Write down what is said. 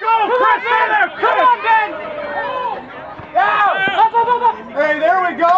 Go, Chris, stay there! Come on, Ben! Yeah! Up, up, up, up! Hey, there we go.